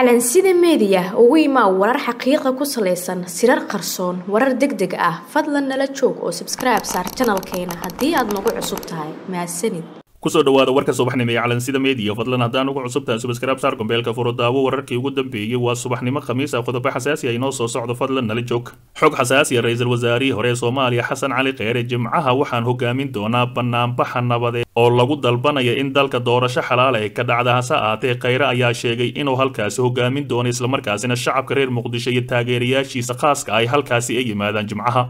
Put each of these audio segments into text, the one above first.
calansida meediya ugu imaa warar xaqiiqa ku salaysan sirar qarsoon warar deg deg ah fadlan nala joog oo sabskribe saar janalkeena haddii aad nagu cusub tahay mahadsanid ku soo dhawaada warka subaxnimo ee calansida meediya fadlan haddaan ugu cusub tahay subscribe saar gombeelka furo daawo wararkii ugu dambeeyey waa subaxnimo khamiis. Ah qodobo xasaasi ah inoo soo socdo fadlan nala joog. Xog xasaasiya ra'iisul wasaarihii hore ee soomaaliya xasan cali kheyre jimcaha waxaan hogaamin doonaa banaanbaxa nabadeed oo lagu dalbanaya in dalka doorasho xalaal ay ka dhacda hase aatee kheyre ayaa sheegay inuu halkaasi hogaamin doono islamarkaasina shacabka reer muqdisho iyo taageerayaashiisa khaaska ay halkaasi ay yimaadaan jimcaha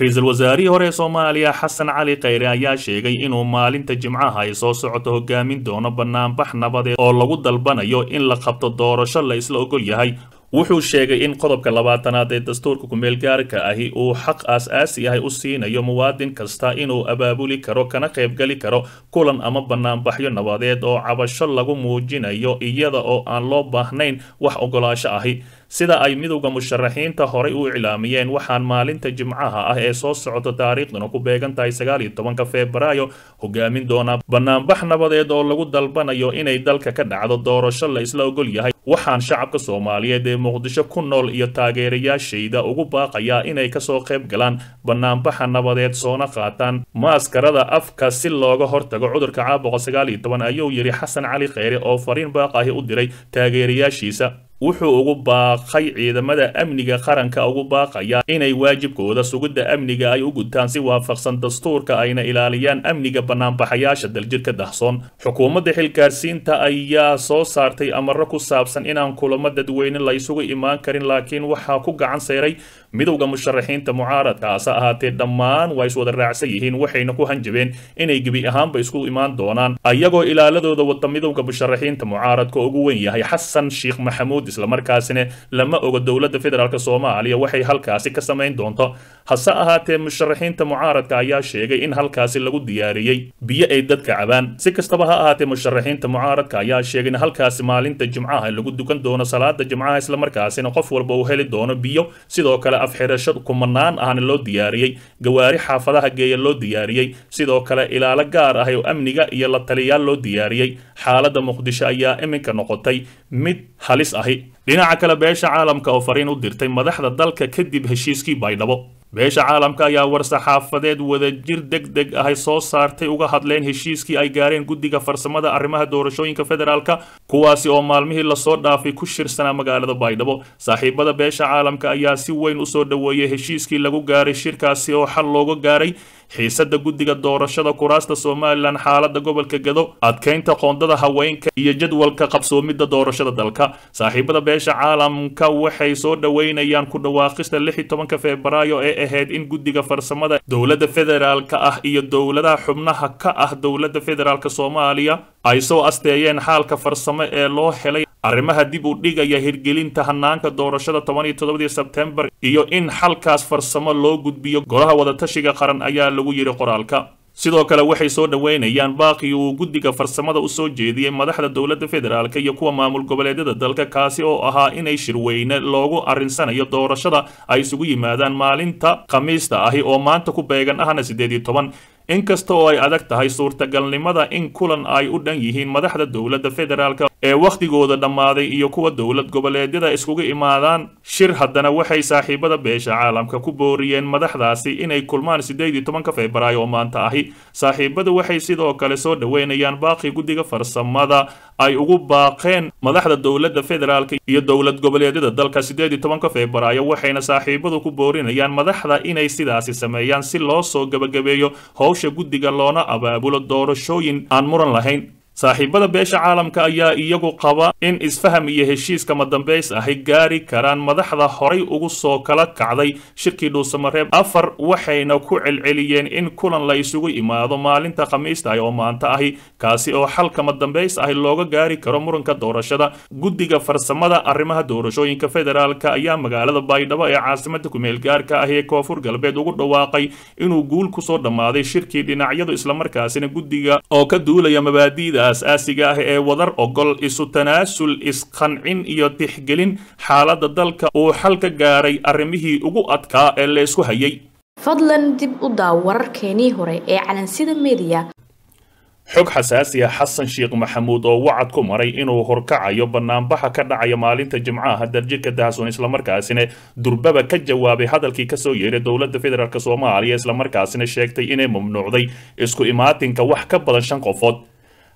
ra'iisul wasaarihii hore ee soomaaliya xasan cali kheyre ayaa sheegay inuu maalinta jimcaha ay soo socoto hogaamin doono banaanbax nabadeed oo lagu dalbanayo in la qabto doorasho la isla ogol yahay. Wuxuu sheegay in qodobka labaatanaad ee dastuurka kumeelgaarka ahi uu xaq aas-aasi ahi u siinayo muwaadin kasta inuu abaabuli karo kana qaybgeli karo kulan ama banaanbaxyo nabadeed oo cabasho lagu muujinayo iyada oo aan loo baahnayn wax ogolaasho ahi sida ay midowda musharaxiinta horey u iclaamiyeen waxaan maalinta jimcaha ah ee soo socota taariikhduna ku beegan tahay sagaal iyo tobanka febraayo hogaamin doonaa banaanbax nabadeed oo lagu dalbanayo inay dalka ka dhacdo doorasho la isla ogol yahay. Waxaan shacabka soomaaliyeed ee muqdisho ku nool iyo taageerayaashayda ugu baaqayaa inay ka soo qayb galaan banaanbaxa nabadeed soona qaataan maaskarada afka si looga hortago cudurka caabuqa sagaal iyo toban ayuu yidhi xasan cali kheyre oo fariin baaq ahi u diray taageerayaashiisa wuxuu ugu baaqay ciidamada amniga qaranka ugu baaqaya inay waajibkooda sugidda amniga ay u gutaan si waafaqsan dastuurka ayna ilaaliyaan amniga banaanbaxayaasha daljirka dahsoon xukuumadda xilgaarsiinta ayaa soo saartay amaro ku saabsan inaan kulamo dadweyne la isugu imaan karin laakiin waxaa ku gacan sayray midowda musharaxiinta mucaaradka hase ahaatee dhammaan waa iswada raacsan yihiin waxayna ku hanjabeen inay gebi ahaanba isku imaan doonaan. Ayagoo ilaaladooda wada midowda musharaxiinta mucaaradka ugu wen yahay xasan sheekh maxamuud islamarkaasina lama oga dowladda federaalk soomaaliya waxay halkaasi ka samayn doonto hase ahaatee musharaxiinta mucaaradka ayaa sheegay in halkaasi lagu diyaariyey biyo ay dadka cabaan. Si kastaba ha ahaatee musharaxiinta mucaaradka ayaa sheegay in halkaasi maalinta jimcaha lagu dukan doono salaada jimcaha islamarkaasina qof walba uu heli doono biyo. Sidoo kale afxirasho kumanaan ahna loo diyaariyey. Gawaari xaafadaha geeya loo diyaariyey. Sidoo kale ilaalo gaar ah oo amniga iyo la taliyaal loo diyaariyey. Xaaladda muqdisho ayaa iminka noqotay mid halis ahi. Dhinaca kale beesha caalamka oo fariin u dirtay madaxda dalka kadib heshiiskii baydhabo beesha caalamka ayaa war-saxaafadeed wadajir deg deg ahay soo saartay uga hadleen heshiiskii ay gaareen guddiga farsamada arrimaha doorashooyinka federaalka kuwaasi oo maalmihii la soo dhaafay ku shirsanaa magaalada baydhabo. Saaxiibada beesha caalamka ayaa si weyn u soo dhoweeyey heshiiskii lagu gaaray shirkaasi oo xal looga gaaray xiisada guddiga doorashada kuraasta somalilan xaalada gobolka gado adkeynta qoondada haweenka iyo jadwalka qabsoomidda doorashada dalka. Saaxiibada beesha caalamka waxay soo dhoweynayaan ku dhawaaqista lix iyo tobanka febraayo ee ahayd in guddiga farsamada dowladda federaalka ah iyo dowladaha xubnaha ka ah dowladda federaalk soomaaliya ay soo asteeyeen xaalka farsamo ee loo helay arrimaha dib u dhigaya hirgelinta hanaanka doorashada toban iyo toddobadii sebtembar iyo in xalkaas farsamo loo gudbiyo golaha wadatashiga qaran ayaa lagu yidhi qoraalka. Sidoo kale waxay soo dhoweynayaan baaqii uu guddiga farsamada u soo jeediyey madaxda dowladda federaalk iyo kuwa maamul goboleedyada dalka kaasi oo ahaa inay shirweyne loogu arrinsanayo doorashada ay isugu yimaadaan maalinta khamiista ahi oo maanta ku beegan ahna siddeed iyo toban. Inkasta oo ay adag tahay suurtagalnimada in kulan ay u dhan yihiin madaxda dowladda federaalk ee wakhtigooda dhammaaday iyo kuwa dowlad goboleedyada iskugu imaadaan shir haddana waxay saaxiibada beesha caalamka ku booriyeen madaxdaasi inay kulmaan siddeed iyo tobanka febraayo oo maanta ahi. Saaxiibada waxay sidoo kale soo dhoweynayaan baaqii guddiga farsamada ay ugu baaqeen madaxda dowladda federaalk iyo dowlad goboleedyada dalka siddeed iyo tobanka febraayo waxayna saaxiibadu ku boorinayaan madaxda inay sidaasi sameeyaan si loo soo gebagabeeyo howsha guddiga loona abaabulo doorashooyin aan muran lahayn saaxiibada beesha caalamka ayaa iyagu qaba in isfaham iyo heshiiska madambays ahy gaari karaan madaxda horay ugu soo kala kacday shirkii dhuusamareeb afar waxayna ku celceliyeen in kulan la isugu imaado maalinta khamiista ah oo maanta ahi kaasi oo xalka madambays ahi looga gaari karo muranka doorashada. Guddiga farsamada arrimaha doorashooyinka federaalk ayaa magaalada baydhabo ee caasimada kumeel gaarka ah ee koonfur galbeed ugu dhawaaqay inuu guul ku soo dhammaaday shirkii dhinacyadu islamarkaasina guddiga oo ka duulaya mabaadi'da aas-aasiga ah ee wadar ogol isu tanaasul isqancin iyo tixgelin xaaladda dalka uu xal ka gaaray arrimihii ugu adkaa ee la isku hayay. Fadlan dib u daaw wararkeenii hore ee calansida meediya xog xasaasiya xasan sheekh maxamuud oo wacad ku maray inuu horkacayo banaanbaxa ka dhacaya maalinta jimcaha darjirka dahsoon islamarkaasina durbaba ka jawaabay hadalkii ka soo yeeray dowladda federaalk soomaaliya islamarkaasina sheegtay inay mamnuucday isku imaatinka wax ka badan shan qofood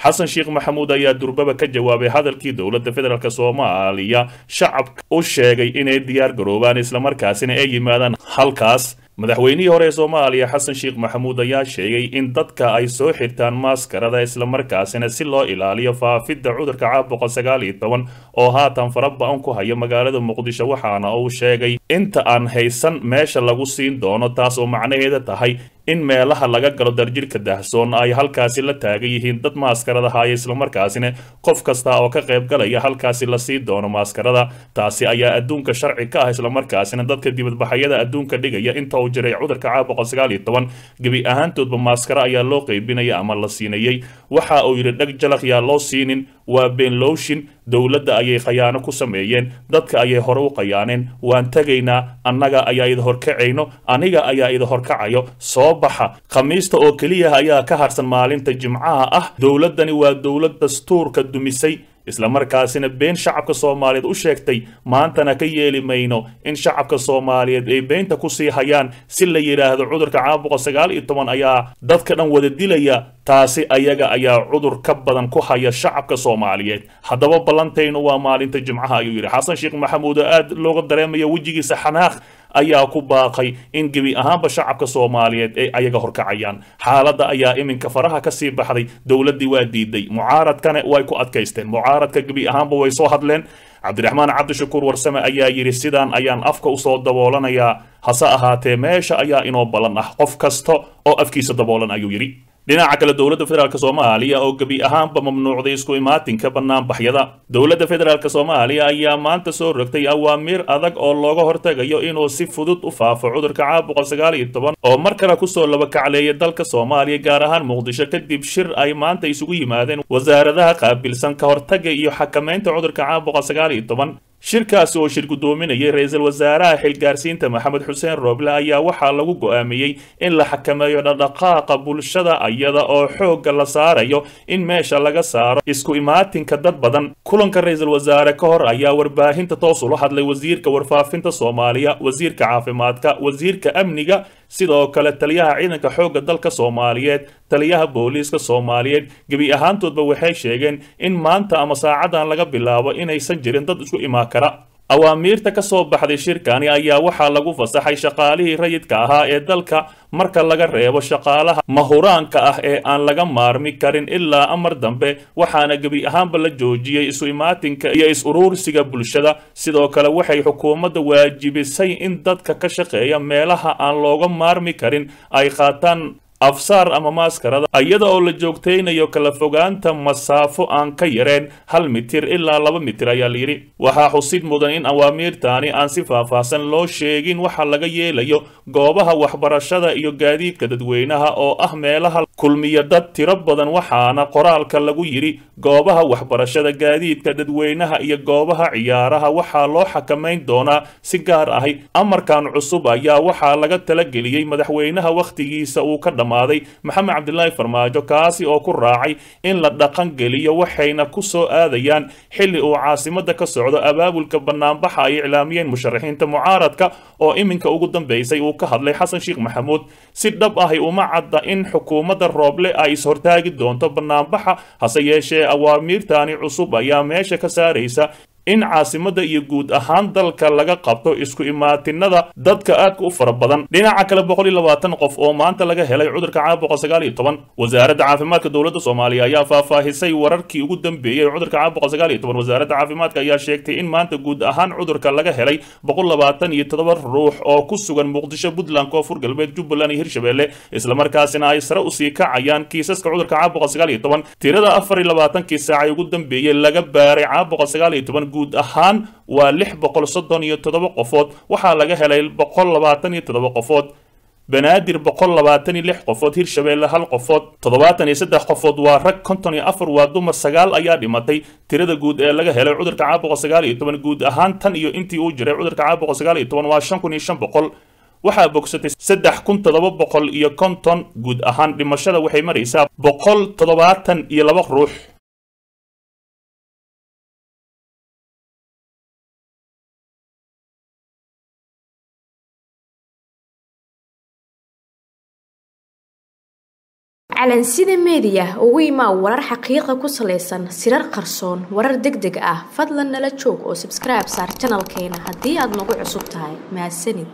xasan sheekh maxamuud ayaa durbaba ka jawaabay hadalkii dowladda federaalk soomaaliya. Shacabka u sheegay inay diyaar garoobaan islamarkaasina ay yimaadaan. Halkaas madaxweynihii hore ee soomaaliya xasan sheekh maxamuud ayaa sheegay in dadka ay soo xirtaan maaskarada islamarkaasina si loo ilaaliyo faafidda cudurka caabuqa sagaal iyo toban oo haatan faraba-an ku haya magaalada muqdisho waxaana uu sheegay inta aan haysan meesha lagu siin doono taas oo macnaheeda tahay in meelaha laga galo darjirka dahsoon ay halkaasi la taagan yihiin dad maaskarada haya islamarkaasina qof kasta oo ka qayb galaya halkaasi la sii doono maaskarada taasi ayaa adduunka sharci ka ah islamarkaasina dadka dibadbaxayada adduunka dhigaya inta uu jiray cudurka caabuqa sagaal iyo toban. Gebi ahaantoodba maaskaro ayaa loo qeybinaya ama la siinayey waxa uu yidhi dhag jalaq yaa loo siinin waa beenlowshin dowladda ayay khayaano ku sameeyeen dadka ayay hore u khayaaneen waan tegaynaa annaga ayaa ida horkacayno aniga ayaa ida horkacayo soo baxa. Khamiista oo keliya ayaa ka harsan maalinta jimcaha ah dowladdani waa dowlad dastuurka dumisay islamarkaasina been shacabka soomaaliyeed u sheegtay maantana ka yeeli mayno in shacabka soomaaliyeed ay beenta ku sii hayaan si la yidhaahdo cudurka caabuqa sagaal iyo toban ayaa dadka dhan wada dilaya. Taasi ayaga ayaa cudur ka badan ku haya shacabka soomaaliyeed. Haddaba ballantaynu waa maalinta jimcaha ayuu yidhi. Xasan sheekh maxamuud oo aad looga dareemaya wejigiisa xanaaq ayaa ku baaqay in gebi ahaanba shacabka soomaaliyeed ay ayaga horkacayaan. Xaaladda ayaa iminka faraha ka sii baxday dowladdii waa diiday. Mucaaradkana way ku adkaysteen. Mucaaradka gebi ahaanba way soo hadleen. Cabdiraxmaan cabdishakuur warsame ayaa yidhi sidaan ayaan afka u soo daboolanayaa. Hase ahaatee meesha ayaa inoo ballan ah. Qof kasta oo afkiisa daboolan ayuu yidhi dhinaca kale dowladda federaalk soomaaliya oo gebi ahaanba mamnuucday isku imaatinka banaanbaxyada dowladda federaalk soomaaliya ayaa maanta soo rogtay awaamiir adag oo looga hortegayo inuu si fudud u faafo cudurka caabuqa sagaal iyo toban oo mar kale ku soo labakacleeya dalka soomaaliya gaar ahaan muqdisho kadib shir ay maanta isugu yimaadeen wasaaradaha qaabilsan ka hortaga iyo xakamaynta cudurka caabuqa sagaal iyo toban shirkaasi oo shir guddoominayay ra'iisul wasaaraha xilgaarsiinta maxamed xuseen rooble ayaa waxaa lagu go'aamiyey in la xakameeyo dhaqdhaqaaqa bulshada iyada oo xoogga la saarayo in meesha laga saaro isku imaatinka dad badan. Kulanka ra'iisul wasaare ka hor ayaa warbaahinta toos ula hadlay wasiirka warfaafinta soomaaliya wasiirka caafimaadka wasiirka amniga sidoo kale taliyaha ciidanka xoogga dalka soomaaliyeed taliyaha booliiska soomaaliyeed gebi ahaantoodba waxay sheegeen in maanta ama saacadan laga bilaabo inaysan jirin dad isku imaan kara awaamiirta ka soo baxday shirkani ayaa waxaa lagu fasaxay shaqaalihii rayidka ahaa ee dalka marka laga reebo shaqaalaha mahuraanka ah ee aan laga maarmi karin ilaa amar dambe waxaana gebi ahaanba la joojiyey isu imaatinka iyo is-uruursiga bulshada. Sidoo kale waxay xukuumadda waajibisay in dadka ka shaqeeya meelaha aan looga maarmi karin ay qaataan afsaar ama maaskarada iyada oo la joogtaynayo kala fogaanta masaafo aan ka yareen hal mitir ilaa laba mitir ayaa layidhi waxaa xusid mudan in awaamiirtaani aan si faahfaahsan loo sheegin waxa laga yeelayo goobaha waxbarashada iyo gaadiidka dadweynaha oo ah meelaha kulmiya dad tiro badan waxaana qoraalka lagu yidhi goobaha waxbarashada gaadiidka dadweynaha iyo goobaha ciyaaraha. Waxaa loo xakamayn doonaa si gaar ahi. Amarkan cusub ayaa waxaa laga talageliyey madaxweynaha wakhtigiisa uu ka dhama maxamed cabdilaahi farmaajo kaasi oo ku raacay in la dhaqan geliyo waxayna ku soo aadayaan xilli uu caasimada ka socdo abaabulka banaanbaxa ay iclaamiyeen musharaxiinta mucaaradka oo iminka ugu dambeysay uu ka hadlay xasan sheekh maxamuud. Si dhab ahi uma cadda in xukuumadda rooble ay ishortaagi doonto banaanbaxa hase yeeshee awaamiirtaani cusub ayaa meesha ka saaraysa in caasimada iyo guud ahaan dalka laga qabto isku imaatinada dadka aadka u fara badan. Dhinaca kale boqol iyo labaatan qof oo maanta laga helay cudurka caabuqa sagaal iyo toban wasaaradda caafimaadka dowladda soomaaliya ayaa faahfaahisay wararkii ugu dambeeyey cudurka caabuqa sagaal iyo toban. Wasaaradda caafimaadka ayaa sheegtay in maanta guud ahaan cudurka laga helay boqol labaatan iyo toddoba ruux oo ku sugan muqdisho puntland koonfur galbeed jubbaland iyo hirshabelle islamarkaasina ay sare u sii kacayaan kiisaska cudurka caabuqa sagaal iyo toban tirada afar iyo labaatankii saacay ugu dambeeyey laga baaray caabuqa sagaal iyo toban guud ahaan waa lix boqol soddon iyo toddoba qofood. Waxaa laga helay boqol labaatan iyo toddoba qofood. Banaadir boqol labaatan iyo lix qofood hirshabeelle hal qofood toddobaatan iyo saddex qofood. Waa rag konton iyo afar waa dumar sagaal ayaa dhimatay tirada guud ee laga helay cudurka caabuqa sagaal iyo toban. Guud ahaan tan iyo intii uu jiray cudurka caabuqa sagaal iyo toban waa shan kun iyo shan boqol. Waxaa bogsatay saddex kun toddoba boqol iyo konton. Guud ahaan dhimashada waxay maraysaa boqol toddobaatan iyo laba ruux calansida meediya ugu imaa warar xaqiiqa ku salaysan sirar qarsoon warar deg deg ah fadlan nala joog oo sabskribe saar janalkeena haddii aad nagu cusub tahay mahadsanid